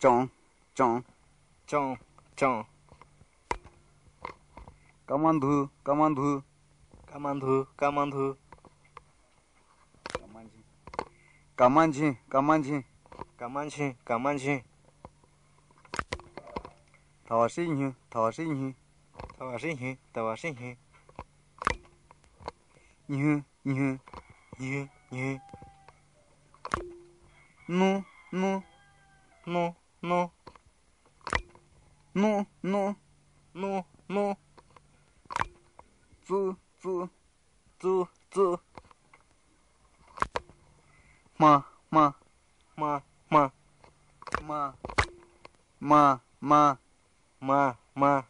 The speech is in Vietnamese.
chọn chọn. Chọn chọn. Cảm ơn thư cảm ơn thư. Cảm ơn thư cảm ơn thư. Cảm ơn chị. Cảm ơn chị cảm ơn chị. Cảm ơn chị thọ sinh nhỉ thọ sinh nhỉ thọ sinh thọ nu nu. Nu ну, ну, ну, ну, ну, цу, цу, цу, цу, ма, ма, ма, ма, ма, ма, ма, ма, ма.